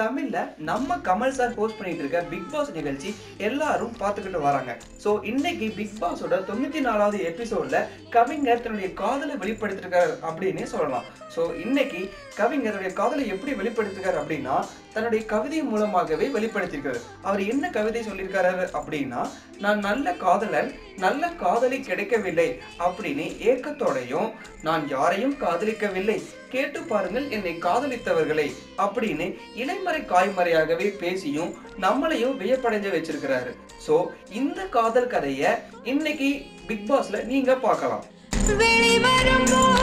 தமிழ்ல நம்ம Kamal sir host பண்ணிட்டு இருக்க பிக் பாஸ் நிகழ்ச்சி எல்லாரும் பார்த்துக்கிட்டு வராங்க. ஸோ இன்னைக்கு பிக் பாஸோட தொண்ணூத்தி நாலாவது எபிசோட்ல கவிஞர் தன்னுடைய காதலை வெளிப்படுத்திருக்காரு அப்படின்னே சொல்லலாம். ஸோ இன்னைக்கு கவிஞர் தன்னுடைய காதலை எப்படி வெளிப்படுத்திருக்காரு அப்படின்னா தன்னுடைய கவிதை மூலமாகவே வெளிப்படுத்தியிருக்காரு அவர் என்ன கவிதை சொல்லியிருக்காரு அப்படின்னா நான் நல்ல காதலன் நல்ல காதலி கிடைக்கவில்லை அப்படின்னு ஏக்கத்தோடையும் நான் யாரையும் காதலிக்கவில்லை கேட்டு பாருங்கள் என்னை காதலித்தவர்களை அப்படின்னு இலைமறை காய்மறையாகவே பேசியும் நம்மளையும் வியப்படைஞ்ச வச்சிருக்கிறாரு. ஸோ இந்த காதல் கதையை இன்னைக்கு பிக் பாஸ்ல நீங்க பார்க்கலாம். வெளிவரும் போது